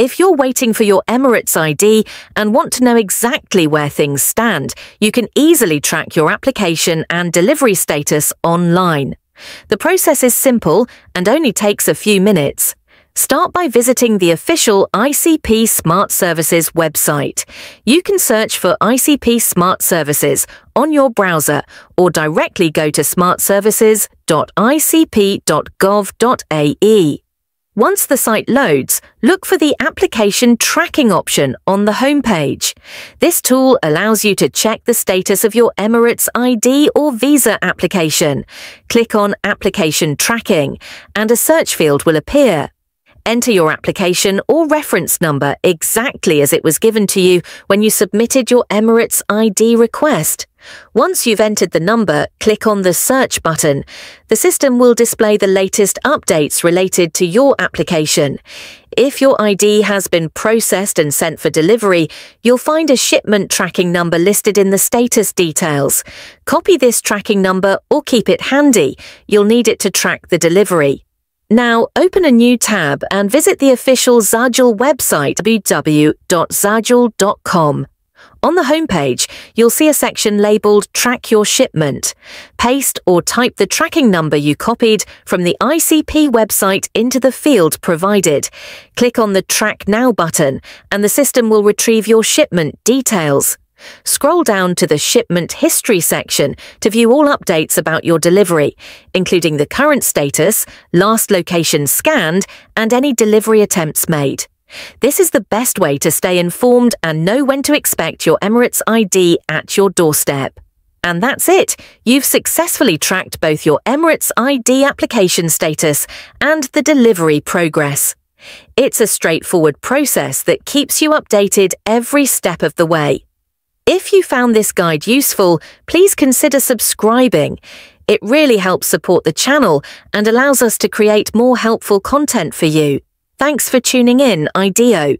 If you're waiting for your Emirates ID and want to know exactly where things stand, you can easily track your application and delivery status online. The process is simple and only takes a few minutes. Start by visiting the official ICP Smart Services website. You can search for ICP Smart Services on your browser or directly go to smartservices.icp.gov.ae. Once the site loads, look for the Application Tracking option on the homepage. This tool allows you to check the status of your Emirates ID or visa application. Click on Application Tracking and a search field will appear. Enter your application or reference number exactly as it was given to you when you submitted your Emirates ID request. Once you've entered the number, click on the Search button. The system will display the latest updates related to your application. If your ID has been processed and sent for delivery, you'll find a shipment tracking number listed in the status details. Copy this tracking number or keep it handy. You'll need it to track the delivery. Now, open a new tab and visit the official Zajel website www.zajel.com. On the homepage, you'll see a section labelled Track Your Shipment. Paste or type the tracking number you copied from the ICP website into the field provided. Click on the Track Now button, and the system will retrieve your shipment details. Scroll down to the shipment history section to view all updates about your delivery, including the current status, last location scanned, and any delivery attempts made. This is the best way to stay informed and know when to expect your Emirates ID at your doorstep. And that's it. You've successfully tracked both your Emirates ID application status and the delivery progress. It's a straightforward process that keeps you updated every step of the way. If you found this guide useful, please consider subscribing. It really helps support the channel and allows us to create more helpful content for you. Thanks for tuning in, IDEO.